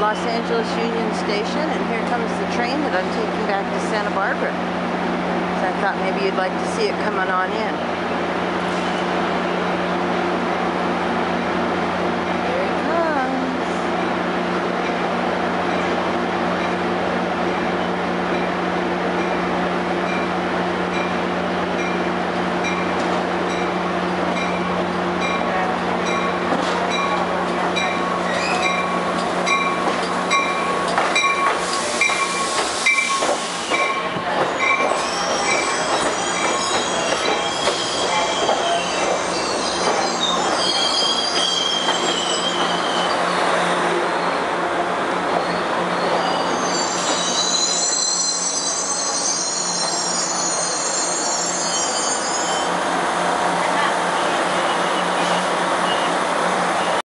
Los Angeles Union Station, and here comes the train that I'm taking back to Santa Barbara. So I thought maybe you'd like to see it coming on in.